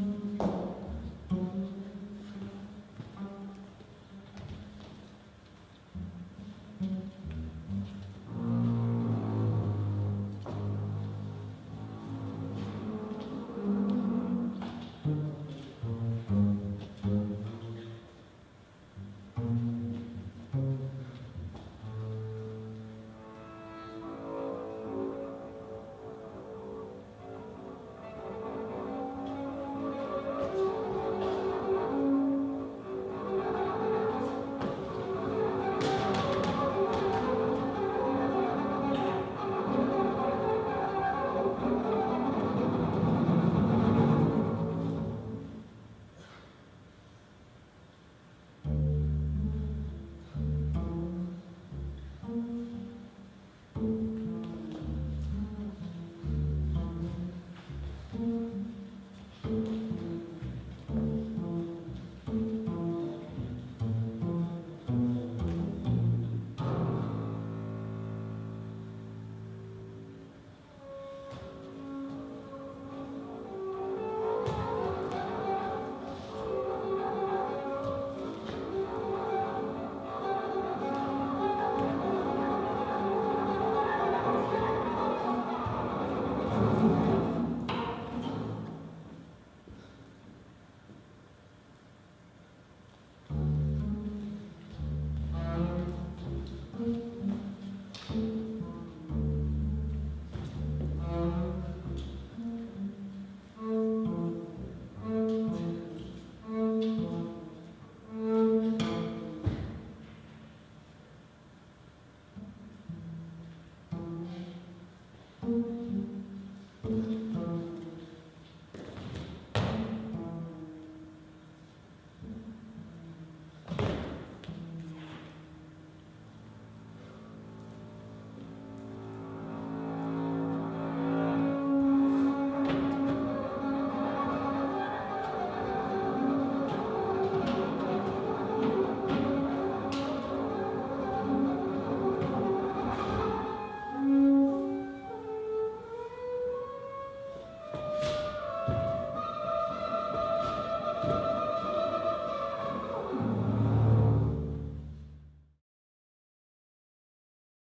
Mm-hmm.